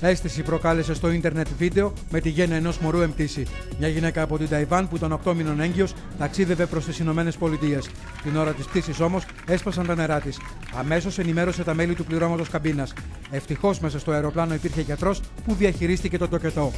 Αίσθηση προκάλεσε στο ίντερνετ βίντεο με τη γέννα ενός μωρού εμπτήση. Μια γυναίκα από την Ταϊβάν που τον 8 μήνων έγκυος ταξίδευε προς τις Ηνωμένες Πολιτείες. Την ώρα της πτήσης όμως έσπασαν τα νερά της. Αμέσως ενημέρωσε τα μέλη του πληρώματος καμπίνας. Ευτυχώς μέσα στο αεροπλάνο υπήρχε γιατρός που διαχειρίστηκε το τοκετό.